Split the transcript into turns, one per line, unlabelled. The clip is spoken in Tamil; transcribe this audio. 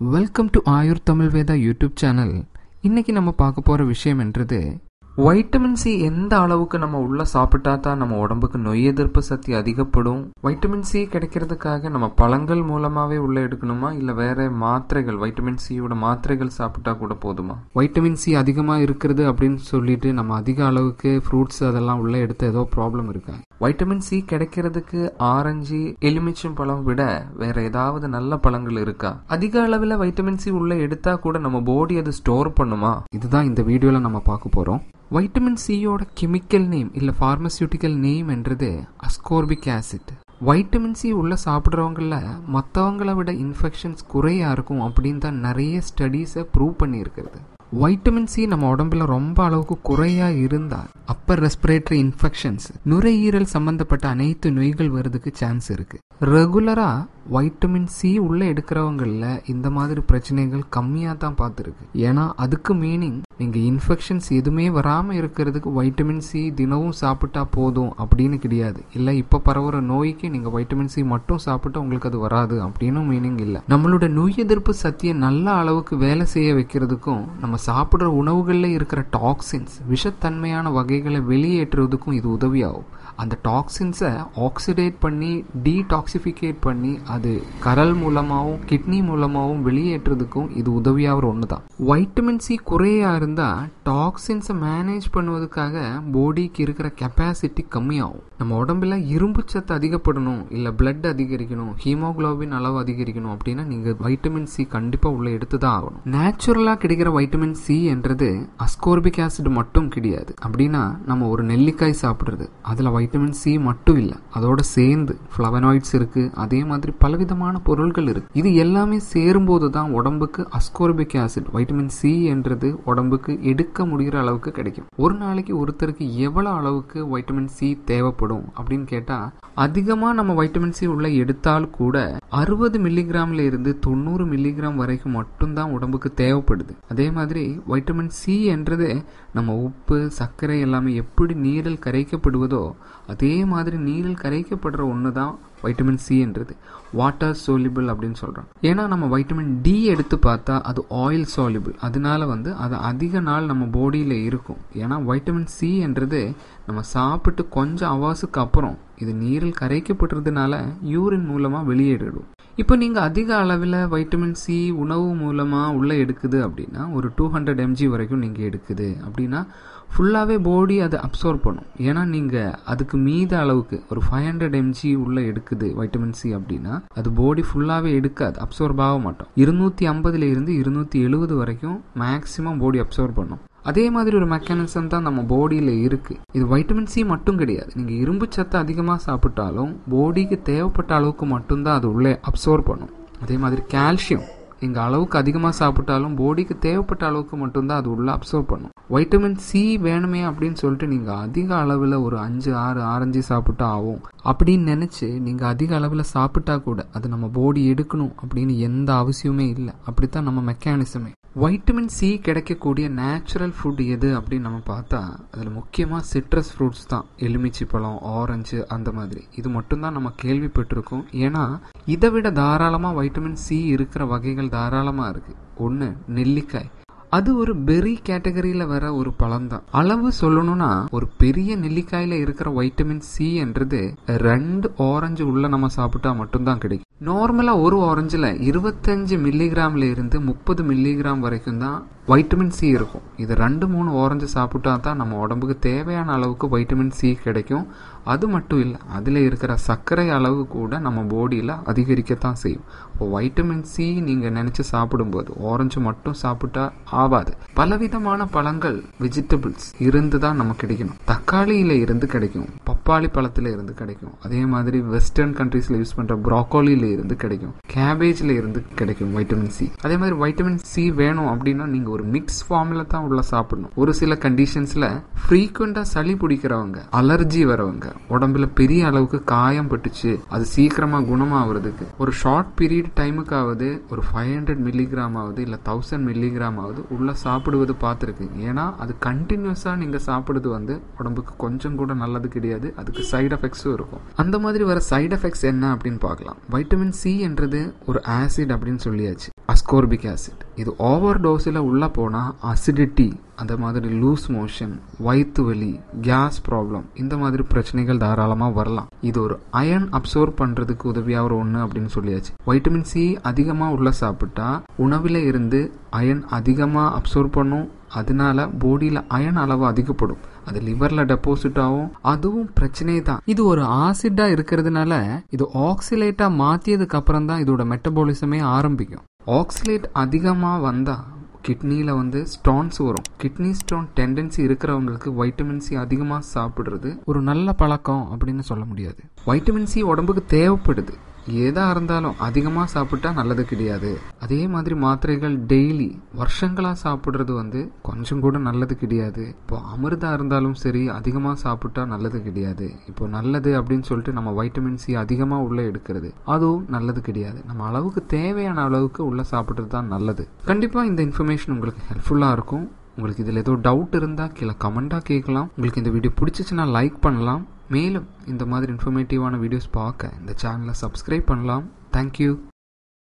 Welcome to Ayur Tamil Veda YouTube channel இன்னைக்கு நம்ம பார்க்க போற விஷயம் என்றது வைட்டமின் சி எந்த அளவுக்கு நம்ம உள்ள சாப்பிட்டா தான் நம்ம உடம்புக்கு நோய் எதிர்ப்பு சக்தி அதிகப்படும்? வைட்டமின் சி கிடைக்கிறதுக்காக நம்ம பழங்கள் மூலமாவே உள்ள எடுக்கணுமா? இல்ல வேற மாத்திரைகள் வைட்டமின் சியோட மாத்திரைகள் சாப்பிட்டா கூட போதுமா? வைட்டமின் சி அதிகமா இருக்கிறது அப்படின்னு சொல்லிட்டு நம்ம அதிக அளவுக்கு ஃப்ரூட்ஸ் அதெல்லாம் உள்ள எடுத்து ஏதோ ப்ராப்ளம் இருக்கா? வைட்டமின் சி கிடைக்கிறதுக்கு ஆரஞ்சு எலுமிச்சம் பழம் விட வேற ஏதாவது நல்ல பழங்கள் இருக்கா? அதிக அளவில் வைட்டமின் சி உள்ள எடுத்தா கூட நம்ம பாடி அது ஸ்டோர் பண்ணுமா? இதுதான் இந்த வீடியோல நம்ம பார்க்க போறோம். வைட்டமின் சியோட கெமிக்கல் நேம் இல்ல பார்மசியூட்டிக்கல் நேம் என்றது அஸ்கோர்பிக் ஆசிட் வைட்டமின் சி உள்ள சாப்பிட்றவங்கள மற்றவங்களை விட இன்ஃபெக்ஷன்ஸ் குறையா இருக்கும் அப்படின்னு தான் நிறைய ஸ்டடீஸை ப்ரூவ் பண்ணியிருக்கிறது. வைட்டமின் சி நம்ம உடம்புல ரொம்ப அளவுக்கு குறையா இருந்தால் அப்பர் ரெஸ்பிரேட்டரி இன்ஃபெக்ஷன்ஸ் நுரையீரல் சம்பந்தப்பட்ட அனைத்து நோய்கள் வருதுக்கு சான்ஸ் இருக்கு. ரெகுலரா வைட்டமின் சி உள்ள எடுக்கிறவங்கள இந்த மாதிரி பிரச்சனைகள் கம்மியா தான் பார்த்துருக்கு. ஏன்னா அதுக்கு மீனிங் நீங்கள் இன்ஃபெக்ஷன்ஸ் எதுவுமே வராமல் இருக்கிறதுக்கு வைட்டமின் சி தினமும் சாப்பிட்டா போதும் அப்படின்னு கிடையாது. இல்லை இப்போ பரவுற நோய்க்கு நீங்கள் வைட்டமின் சி மட்டும் சாப்பிட்டா உங்களுக்கு அது வராது அப்படின்னு மீனிங் இல்லை. நம்மளோட நோய் எதிர்ப்பு சக்தியை நல்ல அளவுக்கு வேலை செய்ய வைக்கிறதுக்கும் நம்ம சாப்பிட்ற உணவுகளில் இருக்கிற டாக்ஸின்ஸ் விஷத்தன்மையான வகைகளை வெளியேற்றுவதுக்கும் இது உதவியாகும். அந்த டாக்ஸின்ஸை ஆக்சிடேட் பண்ணி டீடாக்சிஃபிகேட் பண்ணி அது கரல் மூலமாகவும் கிட்னி மூலமாகவும் வெளியேற்றுறதுக்கும் இது உதவியாகிற ஒன்று தான் வைட்டமின் சி குறையாக இருந்தால் டாக்ஸின்ஸை மேனேஜ் பண்ணுவதுக்காக பாடிக்கு இருக்கிற கெப்பாசிட்டி கம்மியாகும். நம்ம உடம்புல இரும்பு சத்து அதிகப்படணும் இல்லை பிளட் அதிகரிக்கணும் ஹீமோகுளோபின் அளவு அதிகரிக்கணும் அப்படின்னா நீங்கள் வைட்டமின் சி கண்டிப்பாக உள்ள எடுத்து தான் ஆகணும் நேச்சுரலாக கிடைக்கிற வைட்டமின் சி என்றது அஸ்கோர்பிக் ஆசிட் மட்டும் கிடையாது. அப்படின்னா நம்ம ஒரு நெல்லிக்காய் சாப்பிட்றது அதில் வைட்டமின் சி மட்டும் இல்லை அதோட சேர்ந்து ஃப்ளவனாய்ட்ஸ் இருக்கு அதே மாதிரி பலவிதமான பொருள்கள் இருக்குது இது எல்லாமே சேரும்போது தான் உடம்புக்கு அஸ்கோர்பிக் ஆசிட் வைட்டமின் சி என்றது உடம்புக்கு எடுக்க முடிகிற அளவுக்கு கிடைக்கும். ஒரு நாளைக்கு ஒருத்தருக்கு எவ்வளவு அளவுக்கு வைட்டமின் சி தேவைப்படும் அப்படின்னு கேட்டால் அதிகமாக நம்ம வைட்டமின் சி உள்ள எடுத்தால் கூட அறுபது மில்லிகிராம்ல இருந்து தொண்ணூறு மில்லிகிராம் வரைக்கும் மட்டும்தான் உடம்புக்கு தேவைப்படுது. அதே மாதிரி வைட்டமின் சி என்றது நம்ம உப்பு சர்க்கரை எல்லாமே எப்படி நீரில் கரைக்கப்படுவதோ அதே மாதிரி நீரில் கரைக்கப்படுற ஒன்று தான் வைட்டமின் சி என்றது. வாட்டர் சோலிபிள் அப்படின்னு சொல்கிறோம் ஏன்னா நம்ம வைட்டமின் டி எடுத்து பார்த்தா அது ஆயில் சோலிபிள் அதனால வந்து அது அதிக நாள் நம்ம பாடியில் இருக்கும். ஏன்னா வைட்டமின் சி என்றது நம்ம சாப்பிட்டு கொஞ்சம் அவர்ஸுக்கு அப்புறம் இது நீரில் கரைக்கப்படுறதுனால யூரின் மூலமாக வெளியேறிடும். இப்போ நீங்கள் அதிக அளவில் வைட்டமின் சி உணவு மூலமாக உள்ளே எடுக்குது அப்படின்னா ஒரு டூ ஹண்ட்ரட் எம்ஜி வரைக்கும் நீங்கள் எடுக்குது. அப்படின்னா ஃபுல்லாகவே பாடி அதை அப்சர்வ் பண்ணும். ஏன்னா நீங்கள் அதுக்கு மீத அளவுக்கு ஒரு ஃபைவ் ஹண்ட்ரட் எம்ஜி உள்ளே எடுக்குது வைட்டமின் சி அப்படின்னா அது பாடி ஃபுல்லாகவே எடுக்காது அப்சர்வ் ஆக மாட்டோம். இருநூற்றி ஐம்பதுலேருந்து இருநூற்றி எழுபது வரைக்கும் மேக்ஸிமம் பாடி அப்சர்வ் பண்ணும். அதே மாதிரி ஒரு மெக்கானிசம் தான் நம்ம பாடியில் இருக்குது இது வைட்டமின் சி மட்டும் கிடையாது. நீங்கள் இரும்பு சத்தை அதிகமாக சாப்பிட்டாலும் பாடிக்கு தேவைப்பட்ட அளவுக்கு மட்டும்தான் அது உள்ளே அப்சர்வ் பண்ணும். அதே மாதிரி கால்சியம் எங்கள் அளவுக்கு அதிகமாக சாப்பிட்டாலும் பாடிக்கு தேவைப்பட்ட அளவுக்கு மட்டும்தான் அது உள்ளே அப்சர்வ் பண்ணும். வைட்டமின் சி வேணுமே அப்படின்னு சொல்லிட்டு நீங்கள் அதிக அளவில் ஒரு அஞ்சு ஆறு ஆரஞ்சு சாப்பிட்டா ஆகும். அப்படின்னு நினச்சி நீங்கள் அதிக அளவில் சாப்பிட்டா கூட அது நம்ம பாடி எடுக்கணும் அப்படின்னு எந்த அவசியமே இல்லை. அப்படித்தான் நம்ம மெக்கானிசமே வைட்டமின் சி கிடைக்கக்கூடிய நேச்சுரல் ஃபுட் எது அப்படின்னு நம்ம பார்த்தா அதில் முக்கியமாக சிட்ரஸ் ஃப்ரூட்ஸ் தான். எலுமிச்சி பழம் ஆரஞ்சு அந்த மாதிரி. இது மட்டும்தான் நம்ம கேள்விப்பட்டிருக்கோம். ஏன்னா இதை விட தாராளமாக வைட்டமின் சி இருக்கிற வகைகள் தாராளமாக இருக்குது ஒன்று நெல்லிக்காய். அது ஒரு பெரி கேட்டகரியில் வர ஒரு பழம் தான். அளவு சொல்லணும்னா ஒரு பெரிய நெல்லிக்காயில் இருக்கிற வைட்டமின் சி என்றது ரெண்டு ஆரஞ்சு உள்ள நம்ம சாப்பிட்டா மட்டும்தான் கிடைக்கும். நார்மலாக ஒரு ஆரஞ்சில் இருபத்தஞ்சு மில்லிகிராம்ல இருந்து முப்பது மில்லிகிராம் வரைக்கும் தான் வைட்டமின் சி இருக்கும் இது ரெண்டு மூணு ஆரஞ்சு சாப்பிட்டா தான் நம்ம உடம்புக்கு தேவையான அளவுக்கு வைட்டமின் சி கிடைக்கும் அது மட்டும் இல்லை அதில் இருக்கிற சர்க்கரை அளவு கூட நம்ம பாடியில் அதிகரிக்கத்தான் செய்யும் இப்போ வைட்டமின் சி நீங்கள் நினச்சி சாப்பிடும்போது ஆரஞ்சு மட்டும் சாப்பிட்டா ஆகாது பலவிதமான பழங்கள் வெஜிடபிள்ஸ் இருந்து தான் நம்ம கிடைக்கணும் தக்காளியில் இருந்து கிடைக்கும் பப்பாளி பழத்தில் இருந்து கிடைக்கும். அதே மாதிரி வெஸ்டர்ன் கண்ட்ரீஸில் யூஸ் பண்ணுற ப்ராக்கோலியில் இருந்து கிடைக்கும். கேபேஜில் இருந்து கிடைக்கும் வைட்டமின் சி அதே மாதிரி வைட்டமின் சி வேணும் அப்படின்னா நீங்கள் ஒரு மிக்ஸ் ஃபார்மில் தான் உள்ள சாப்பிடணும். ஒரு சில கண்டிஷன்ஸில் ஃப்ரீக்குவெண்டாக சளி பிடிக்கிறவங்க அலர்ஜி வரவங்க உடம்புல பெரிய அளவுக்கு காயம் பட்டுச்சு அது சீக்கிரமாக குணமாகிறதுக்கு ஒரு ஷார்ட் பீரியட் டைமுக்காவது ஒரு ஃபைவ் ஹண்ட்ரட் மில்லிகிராம் ஆகுது இல்லை தௌசண்ட் மில்லிகிராம் ஆகுது உள்ளே சாப்பிடுவது பார்த்துருக்கு. ஏன்னா அது கண்டினியூஸாக நீங்கள் சாப்பிடுறது வந்து உடம்புக்கு கொஞ்சம் கூட நல்லது கிடையாது. அதுக்கு சைடு எஃபெக்ட்ஸும் இருக்கும். அந்த மாதிரி வர சைடு எஃபெக்ட்ஸ் என்ன அப்படின்னு பார்க்கலாம். வைட்டமின் சி என்றது ஒரு ஆசிட் அப்படின்னு சொல்லியாச்சு. அஸ்கோர்பிக் ஆசிட் இது ஓவர் டோஸில் உள்ளே போனால் அசிடிட்டி அந்த மாதிரி லூஸ் மோஷன் வயிற்று வலி கேஸ் ப்ராப்ளம் இந்த மாதிரி பிரச்சனைகள் தாராளமாக வரலாம். இது ஒரு அயன் அப்சர்வ் பண்ணுறதுக்கு உதவியாக ஒரு ஒன்று அப்படின்னு சொல்லியாச்சு. வைட்டமின் சி அதிகமாக உள்ள சாப்பிட்டா உணவில் இருந்து அயன் அதிகமாக அப்சர்வ் பண்ணும். அதனால பாடியில் அயன் அளவு அதிகப்படும். அது லிவர்ல டெபாசிட் ஆகும். அதுவும் பிரச்சனை தான். இது ஒரு ஆசிட்டா இருக்கிறதுனால இது ஆக்சிலேட்டா மாத்தியதுக்கு அப்புறம் தான் இதோட மெட்டபாலிசமே ஆரம்பிக்கும். ஆக்சிலேட் அதிகமாக வந்தா கிட்னியில் வந்து ஸ்டோன்ஸ் வரும். கிட்னி ஸ்டோன் டெண்டன்சி இருக்கிறவங்களுக்கு வைட்டமின் சி அதிகமாக சாப்பிட்றது ஒரு நல்ல பழக்கம் அப்படின்னு சொல்ல முடியாது. வைட்டமின் சி உடம்புக்கு தேவைப்படுது. எதா இருந்தாலும் அதிகமாக சாப்பிட்டா நல்லது கிடையாது. அதே மாதிரி மாத்திரைகள் டெய்லி வருஷங்களாக சாப்பிட்றது வந்து கொஞ்சம் கூட நல்லது கிடையாது. இப்போ அமிர்தா இருந்தாலும் சரி அதிகமாக சாப்பிட்டா நல்லது கிடையாது. இப்போ நல்லது அப்படின்னு சொல்லிட்டு நம்ம வைட்டமின் சி அதிகமாக உள்ளே எடுக்கிறது அதுவும் நல்லது கிடையாது. நம்ம அளவுக்கு தேவையான அளவுக்கு உள்ளே சாப்பிட்றது தான் நல்லது. கண்டிப்பாக இந்த இன்ஃபர்மேஷன் உங்களுக்கு ஹெல்ப்ஃபுல்லாக இருக்கும். உங்களுக்கு இதில் ஏதோ டவுட் இருந்தால் கீழே கமெண்ட்டாக கேட்கலாம். உங்களுக்கு இந்த வீடியோ பிடிச்சிச்சுன்னா லைக் பண்ணலாம். மேலும் இந்த மாதிரி இன்ஃபர்மேட்டிவான வீடியோஸ் பார்க்க இந்த சேனலை சப்ஸ்கிரைப் பண்ணலாம். தேங்க்யூ